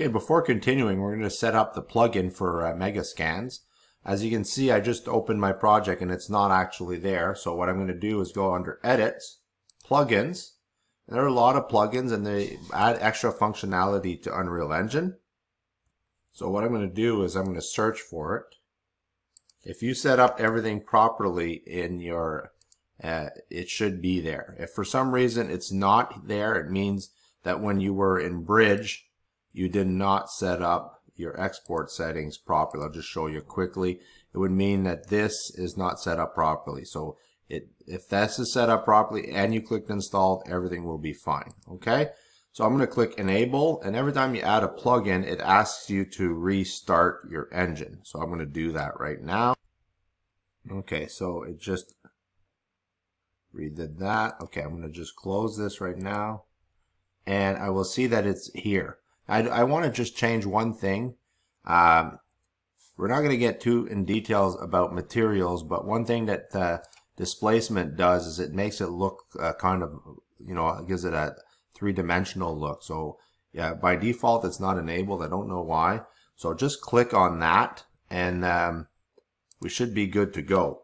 Okay, before continuing, we're going to set up the plugin for uh, Megascans. As you can see, I just opened my project and it's not actually there. So what I'm going to do is go under Edits, Plugins. There are a lot of plugins and they add extra functionality to Unreal Engine. So what I'm going to do is I'm going to search for it. If you set up everything properly in your, uh, it should be there. If for some reason it's not there, it means that when you were in Bridge, you did not set up your export settings properly. I'll just show you quickly. It would mean that this is not set up properly. So it, if this is set up properly and you clicked install, everything will be fine. Okay. So I'm going to click enable and every time you add a plugin, it asks you to restart your engine. So I'm going to do that right now. Okay. So it just redid that. Okay. I'm going to just close this right now and I will see that it's here. I, I want to just change one thing. Um, we're not going to get too in details about materials, but one thing that uh, displacement does is it makes it look uh, kind of, you know, gives it a three-dimensional look. So yeah, by default, it's not enabled. I don't know why. So just click on that and um, we should be good to go.